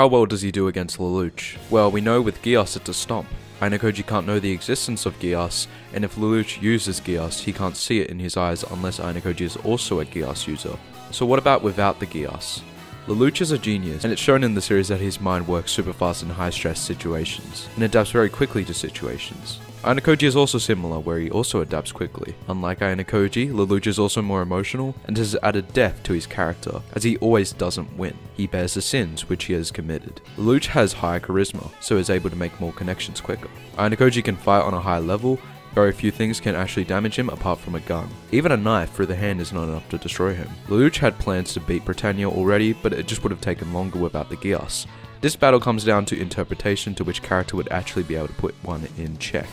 How well does he do against Lelouch? Well, we know with Geass it's a stomp. Ayanokoji can't know the existence of Geass, and if Lelouch uses Geass, he can't see it in his eyes unless Ayanokoji is also a Geass user. So what about without the Geass? Lelouch is a genius, and it's shown in the series that his mind works super fast in high stress situations, and adapts very quickly to situations. Ayanokoji is also similar, where he also adapts quickly. Unlike Ayanokoji, Lelouch is also more emotional and has added depth to his character, as he always doesn't win. He bears the sins which he has committed. Lelouch has higher charisma, so is able to make more connections quicker. Ayanokoji can fight on a high level, very few things can actually damage him apart from a gun. Even a knife through the hand is not enough to destroy him. Lelouch had plans to beat Britannia already, but it just would have taken longer without the Geass. This battle comes down to interpretation to which character would actually be able to put one in check.